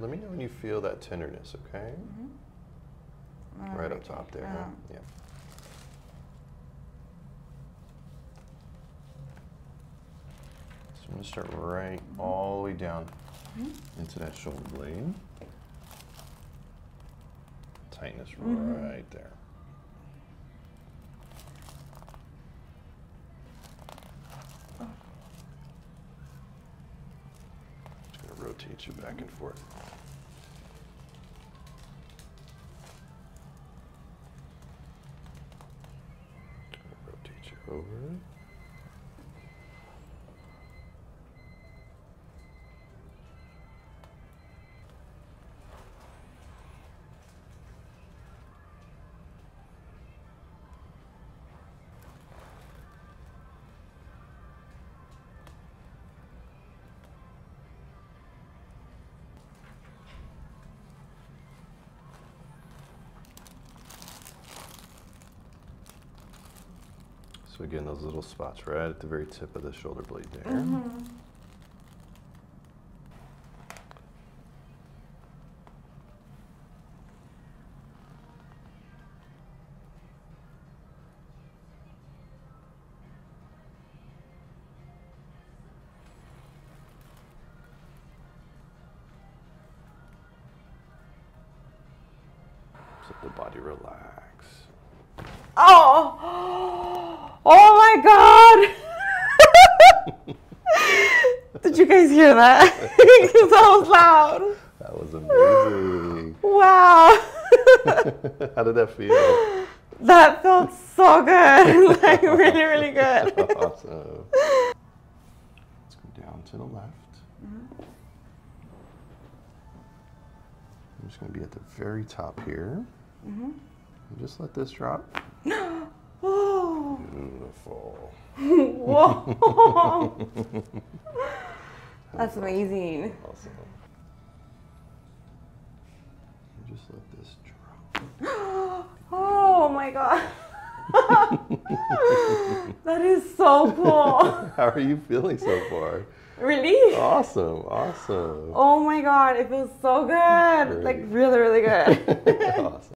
Let me know when you feel that tenderness, okay? Mm-hmm. Right up top there. huh? Um, Yeah. So I'm gonna start right mm-hmm. all the way down mm-hmm. into that shoulder blade. Tightness right there. Just gonna rotate you back and forth. Rotate you over. So again, those little spots right at the very tip of the shoulder blade there. Just let the body relax. Oh, oh my God. Did you guys hear that? Because that was loud. That was amazing. Wow. How did that feel? That felt so good. like really, really good. awesome. Let's go down to the left. I'm just going to be at the very top here. And just let this drop. Beautiful. whoa. That's amazing. Awesome. And just let this drop. Oh my God. that is so cool. How are you feeling so far? Really? Awesome. Awesome. Oh my God, it feels so good. Like really, really good. awesome.